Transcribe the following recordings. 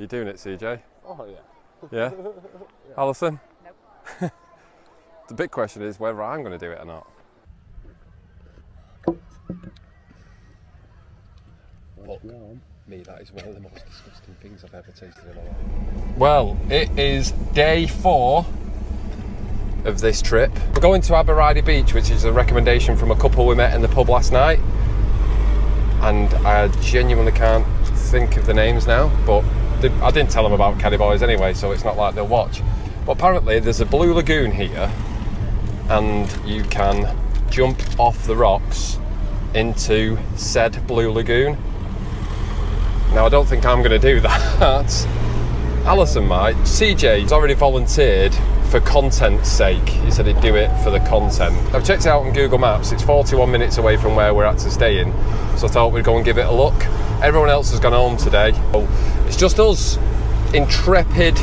you doing it, CJ? Oh yeah. Yeah? Alison? Nope. the big question is whether I'm going to do it or not. Look, me, that is one of the most disgusting things I've ever tasted in my life. Well, it is day four of this trip. We're going to Abereiddy Beach, which is a recommendation from a couple we met in the pub last night. And I genuinely can't think of the names now, but I didn't tell them about Caddy Boyz anyway, so it's not like they'll watch. But apparently, there's a blue lagoon here, and you can jump off the rocks into said blue lagoon. Now, I don't think I'm going to do that. Alison might. CJ's already volunteered for content's sake. He said he'd do it for the content. I've checked it out on Google Maps. It's 41 minutes away from where we're at to stay in. So I thought we'd go and give it a look. Everyone else has gone home today. It's just us intrepid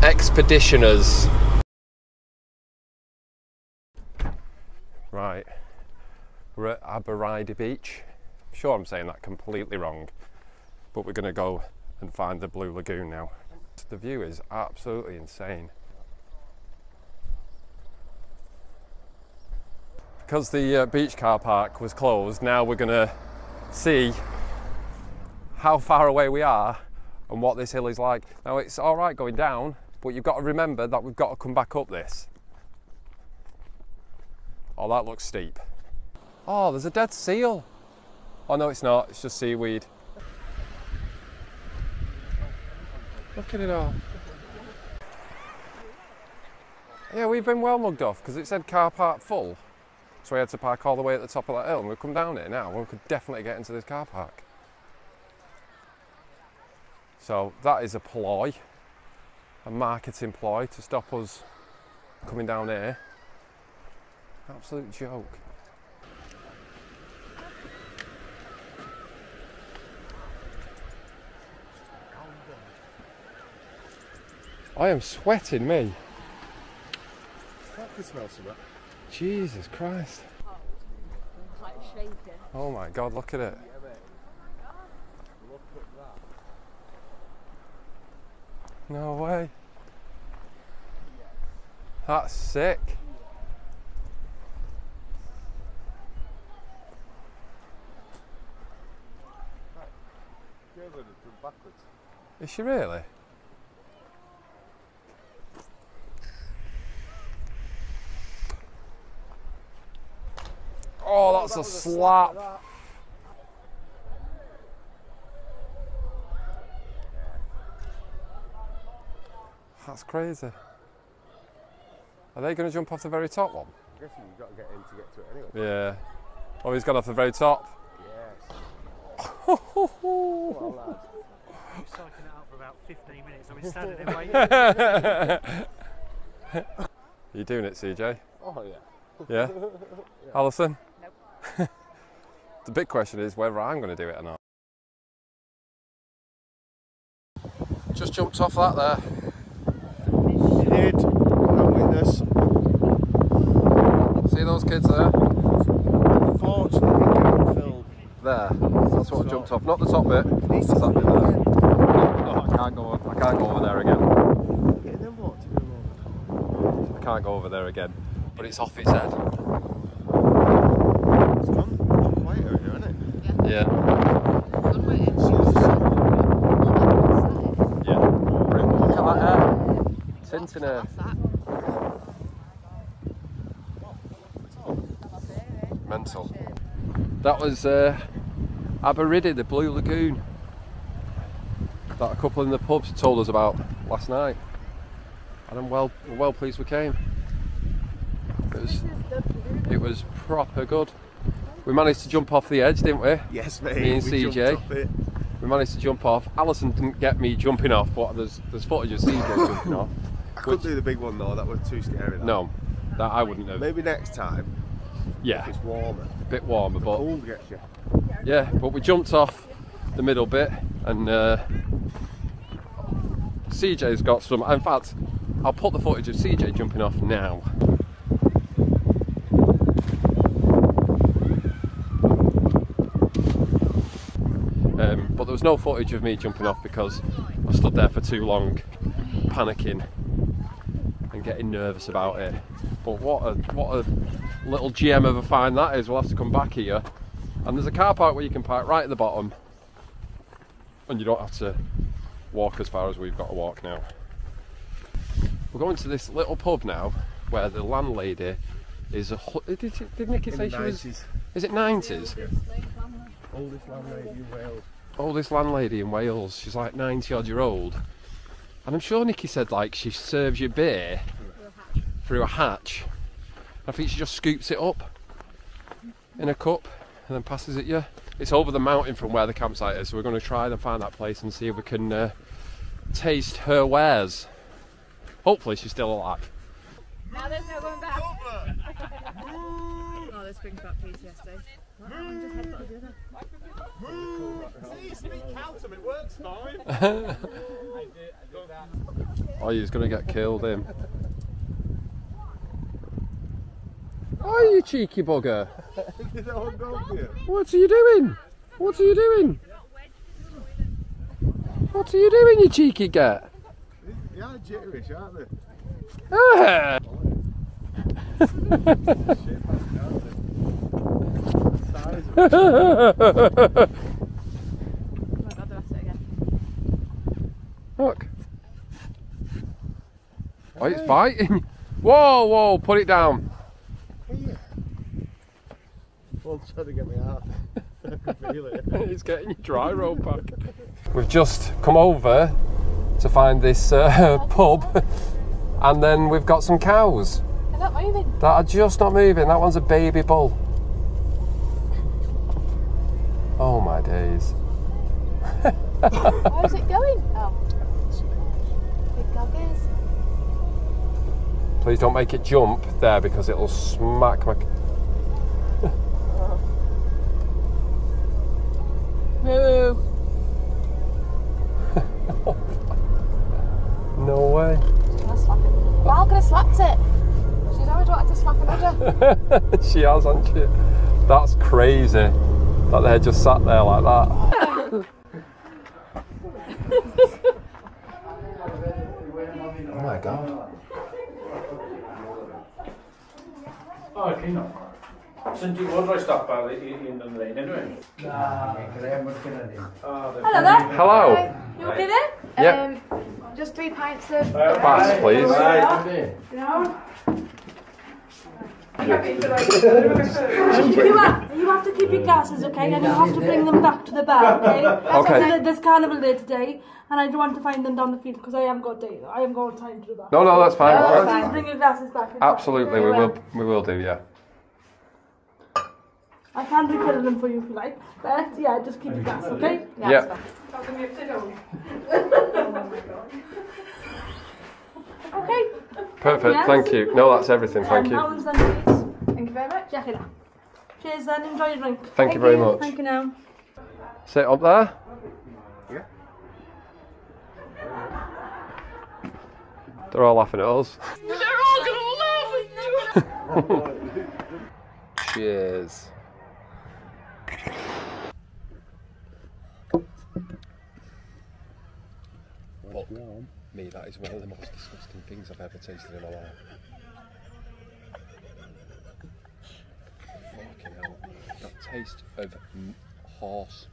expeditioners. Right, we're at Abereiddy Beach. I'm sure I'm saying that completely wrong, but we're going to go and find the Blue Lagoon now. The view is absolutely insane. Because the uh, beach car park was closed, now we're going to see how far away we are and what this hill is like. Now it's all right going down, but you've got to remember that we've got to come back up this. Oh, that looks steep. Oh, there's a dead seal. Oh no, it's not, it's just seaweed. Look at it all. Yeah, we've been well mugged off because it said car park full. So we had to park all the way at the top of that hill and we've come down here now and we could definitely get into this car park. So that is a ploy, a marketing ploy to stop us coming down here. Absolute joke. I am sweating, me. That could smell something. Jesus Christ. Oh my God, look at it. No way. That's sick. Is she really? Oh, that's that a slap. that. That's crazy. Are they going to jump off the very top one? I'm guessing you've got to get in to get to it anyway. Yeah. Oh, he's gone off the very top. Yes. Well, lad. You're psyching it out for about 15 minutes. I've been standing there waiting. you doing it, CJ? Oh yeah. Yeah? Alison? Nope. the big question is whether I'm going to do it or not. Just jumped off that there. You did. I'm witness. See those kids there? Fortunately, we can't film. There. That's what I jumped off. Not the top bit. Needs It's to that bit there. No, oh, I can't go. I can't go over there again. Yeah, then what? To do I can't go over there again. But it's off its head. It's gone a lot quieter here, isn't it? Yeah. Good Yeah. Look at that air. Tinting air. That was uh, the Blue Lagoon. That a couple in the pubs told us about last night. And I'm well, well pleased we came. It was, it was proper good. We managed to jump off the edge, didn't we? Yes, mate. Me and we CJ. jumped off it. We managed to jump off. Alison didn't get me jumping off, but there's there's footage of CJ jumping off. I couldn't do the big one though. That was too scary. that. No, that I wouldn't have. Maybe next time. Yeah, it's warmer. a bit warmer, but Cold gets you. yeah, but we jumped off the middle bit, and uh, CJ's got some. In fact, I'll put the footage of CJ jumping off now. Um, but there was no footage of me jumping off because I stood there for too long, panicking and getting nervous about it. But what a what a little gem of a find that is. We'll have to come back here. And there's a car park where you can park right at the bottom, and you don't have to walk as far as we've got to walk now. We're going to this little pub now where the landlady is a. Did, did Nikki say she was? Is it 90s? Oldest landlady in Wales. oldest landlady in Wales. She's like 90 odd year old. And I'm sure Nikki said like she serves you beer through a hatch. I think she just scoops it up in a cup and then passes it you. It's over the mountain from where the campsite is, so we're going to try and find that place and see if we can uh, taste her wares. Hopefully she's still alive. Now there's no going back. oh, this brings back PTSD. I'm just headbutted the other. See, you speak Celtic, it works fine. Oh, he's going to get killed him. Oh, you cheeky bugger. Did that one go for you? What are you doing? What are you doing? What are you doing, you cheeky get? They are jitterish, aren't they? Ah! Size of my god, the rest of it again. Look. Oh, it's biting. Whoa, whoa, put it down. Well, trying to get me out. I can feel it. it's getting your dry rope back. We've just come over to find this uh, pub, and then we've got some cows They're not moving. that are just not moving. That one's a baby bull. Oh my days. Where's it going? Oh. Big goggles. Please don't make it jump there because it'll smack my. Moo. No way. Gonna slap it. Val could have slapped it. She's always wanted to slap another. she has, hasn't she? That's crazy that they just sat there like that. oh my god. Oh, okay, no. Sent you what I stop by the in the lane anyway. Hello there. Hello. You okay there? Yep. Um, just three pints of. Pass, please. No. You have, you have to keep your glasses, okay? And you have to bring them back to the bar, okay? Okay. There's, there's carnival day today, and I don't want to find them down the field because I haven't got day. I haven't got time to do that. No, no, that's fine. So please bring your glasses back. Absolutely, we will. We will do. Yeah. I can refill them for you if you like, but yeah, just keep your glasses, okay? Yeah. Okay. Perfect. Yes. Thank you. No, that's everything. Thank Um, you. Alan's then, please. Thank you very much. Jack it up. Cheers then. Enjoy your drink. Thank you very much. Thank you now. Sit up there. Yeah. They're all laughing at us. They're all gonna laugh at you. Cheers. But me, that is one of the most disgusting things I've ever tasted in my life. Fucking hell. That taste of horse.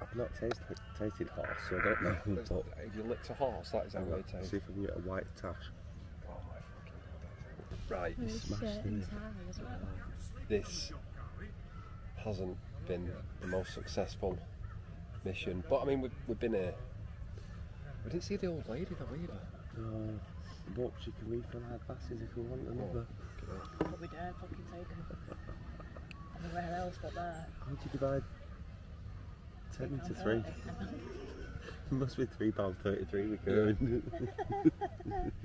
I've not tasted, tasted horse, so I don't know. But If you licked a horse, that is how it tastes. see if we can get a white tash. Oh my fucking god. Right, Smashed in. this hasn't been the most successful mission. But I mean, we've, we've been here. We didn't see the old lady though either. No, but you can refill our glasses if we want another. Oh, but we dare fucking take them. Anywhere else but there. How'd you divide 10 to 3? Must be £3.33 we can.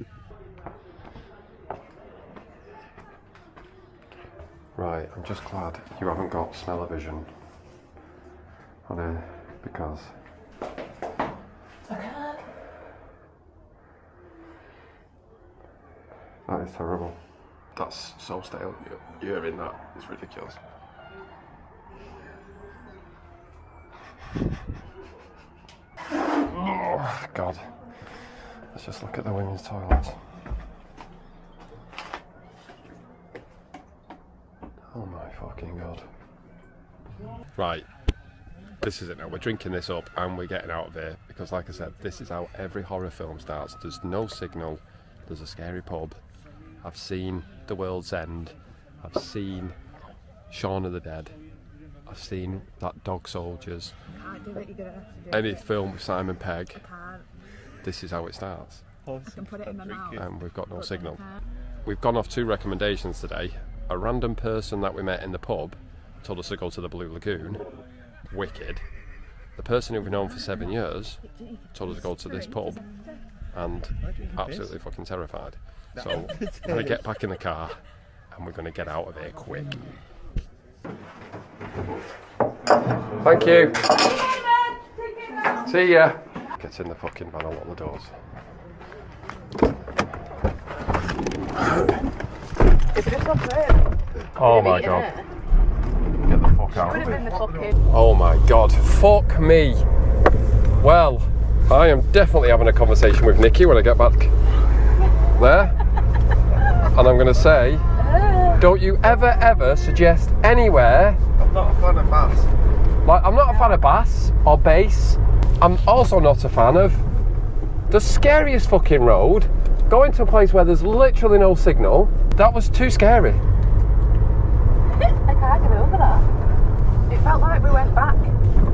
Right, I'm just glad you haven't got smell-o-vision on here because that is terrible. That's so stale. You're hearing that? It's ridiculous. Oh, God. Let's just look at the women's toilets. Oh my fucking God. Right. This is it now. We're drinking this up and we're getting out of here because, like I said, this is how every horror film starts. There's no signal, there's a scary pub. I've seen The World's End, I've seen Shaun of the Dead, I've seen that Dog Soldiers, Can't do it, you're gonna have to do any it. film with Simon Pegg. Can't. This is how it starts. I can put it in my mouth. And we've got no but signal. We've gone off two recommendations today. A random person that we met in the pub told us to go to the Blue Lagoon. Wicked. The person who we've known for seven years told us to go to this pub and absolutely fucking terrified. So I'm going to get back in the car and we're going to get out of here quick. Thank you. See ya. Get in the fucking van and lock the doors. It's just not fair. Oh my god. Get the fuck out of here. Oh my god. Fuck me. Well, I am definitely having a conversation with Nikki when I get back there. And I'm going to say, don't you ever, ever suggest anywhere. I'm not a fan of bass. Like, I'm not a fan of bass or bass. I'm also not a fan of the scariest fucking road. Going to a place where there's literally no signal. That was too scary. I can't get over that. It felt like we went back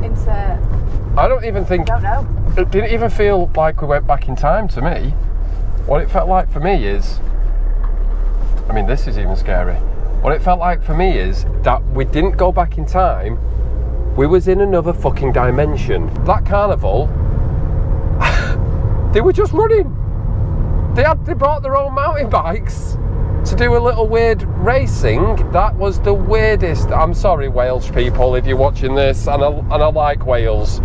into. I don't even think I don't know. It didn't even feel like we went back in time to me. What it felt like for me is, I mean, this is even scary. What it felt like for me is that we didn't go back in time. We was in another fucking dimension. That carnival, they were just running. They had they brought their own mountain bikes to do a little weird racing. That was the weirdest. I'm sorry, Wales people, if you're watching this, and I, and I like Wales,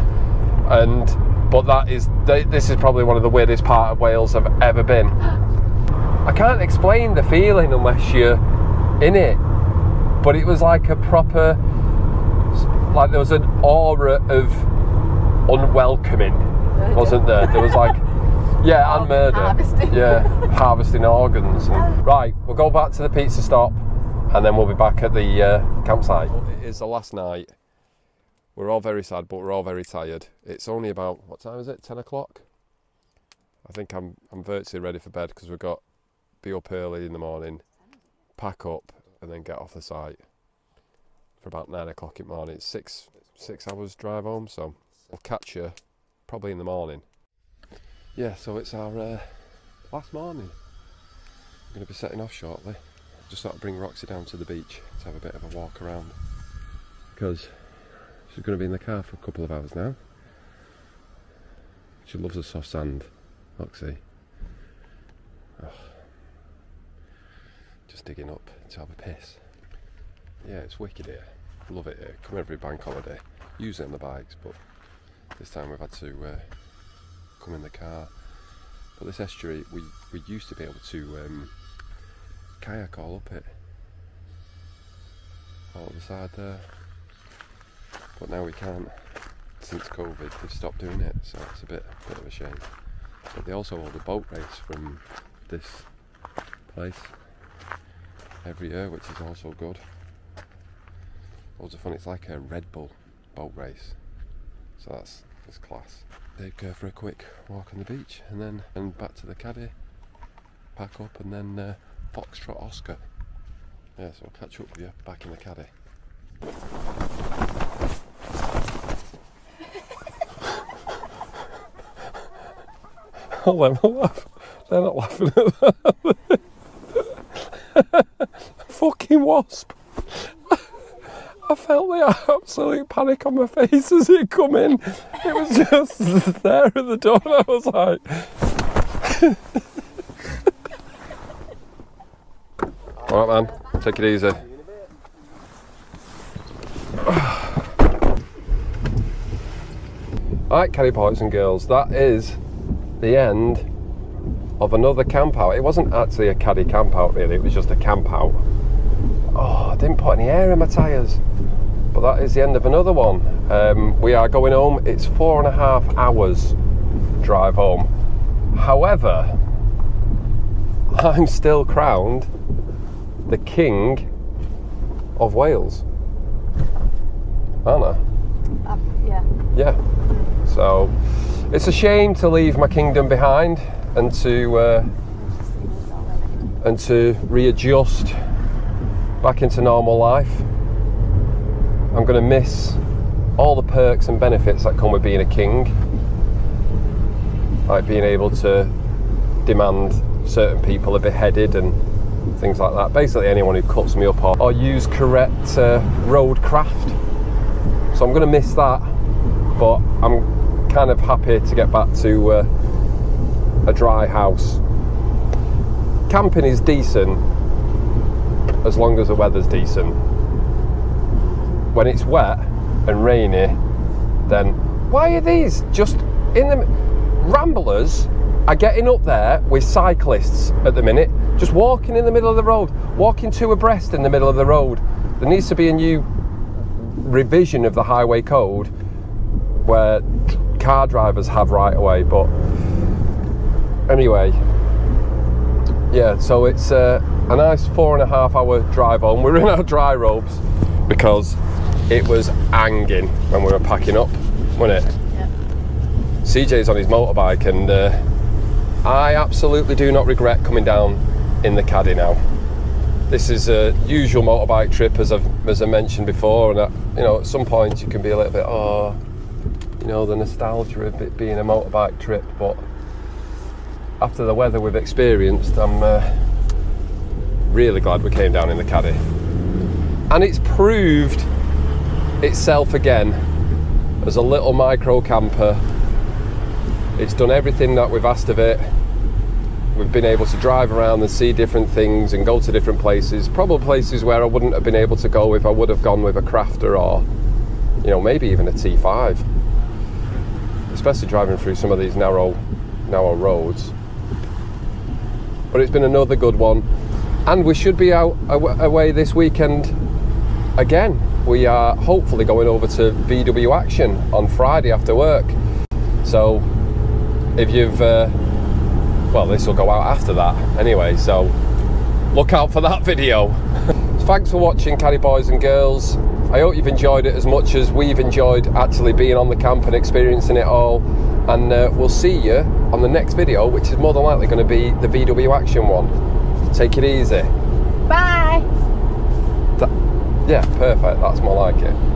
and but that is this is probably one of the weirdest part of Wales I've ever been. I can't explain the feeling unless you're in it, but it was like a proper, like there was an aura of unwelcoming, wasn't there? There was like. Yeah, and murder. Harvesting. Yeah, harvesting organs. And- right, we'll go back to the pizza stop, and then we'll be back at the uh, campsite. It is the last night. We're all very sad, but we're all very tired. It's only about what time is it? Ten o'clock. I think I'm I'm virtually ready for bed because we've got to be up early in the morning, pack up, and then get off the site for about nine o'clock in the morning. It's six six hours drive home, so I'll catch you probably in the morning. Yeah, so it's our uh, last morning. I'm going to be setting off shortly. Just thought I'd bring Roxy down to the beach to have a bit of a walk around because she's going to be in the car for a couple of hours now. She loves the soft sand, Roxy. Oh. Just digging up to have a piss. Yeah, it's wicked here. Love it here. Come every bank holiday. Usually on the bikes, but this time we've had to uh, come in the car. But this estuary, we, we used to be able to um, kayak all up it. All the side there. But now we can't. Since COVID, they've stopped doing it, so it's a bit, bit of a shame. But they also hold a boat race from this place every year, which is also good. Loads of fun. It's like a Red Bull boat race, so that's that's class. They go for a quick walk on the beach and then and back to the caddy, pack up and then uh, Foxtrot Oscar. Yeah, so I'll catch up with you back in the caddy. Oh, let them laugh. They're not laughing at that. Fucking wasp. I felt the absolute panic on my face as it come in. It was just there at the door, and I was like, "All right, man, take it easy." All right, Kelly boys and girls, that is the end of another camp out. It wasn't actually a caddy camp out, really. It was just a camp out. Oh, I didn't put any air in my tyres. But that is the end of another one. Um, we are going home. It's four and a half hours drive home. However, I'm still crowned the King of Wales. Aren't I? Um, yeah. Yeah. So it's a shame to leave my kingdom behind and to uh, and to readjust back into normal life. I'm going to miss all the perks and benefits that come with being a king, like being able to demand certain people are beheaded and things like that. Basically, anyone who cuts me up or, or use correct uh, road craft. So I'm going to miss that, but I'm kind of happy to get back to uh, a dry house. Camping is decent as long as the weather's decent. When it's wet and rainy, then why are these just in the ramblers are getting up there with cyclists at the minute, just walking in the middle of the road, walking two abreast in the middle of the road. There needs to be a new revision of the highway code where car drivers have right away. But anyway, yeah, so it's uh, a nice four and a half hour drive home. We're in our dry robes because it was hanging when we were packing up, wasn't it? Yeah. CJ's on his motorbike, and uh, I absolutely do not regret coming down in the caddy now. This is a usual motorbike trip, as I've as I mentioned before, and uh, you know at some points you can be a little bit, oh, you know, the nostalgia of it being a motorbike trip, but after the weather we've experienced, I'm uh, really glad we came down in the caddy, and it's proved itself again as a little micro camper. It's done everything that we've asked of it. We've been able to drive around and see different things and go to different places. Probably places where I wouldn't have been able to go if I would have gone with a crafter or, you know, maybe even a T5. Especially driving through some of these narrow, narrow roads. But it's been another good one, and we should be out away this weekend again. We are hopefully going over to VW Action on Friday after work. So if you've, uh, well, this will go out after that anyway. So look out for that video. Thanks for watching, Caddy Boys and Girls. I hope you've enjoyed it as much as we've enjoyed actually being on the camp and experiencing it all. And uh, we'll see you on the next video, which is more than likely going to be the VW Action one. Take it easy. Bye. That, yeah, perfect. That's more like it.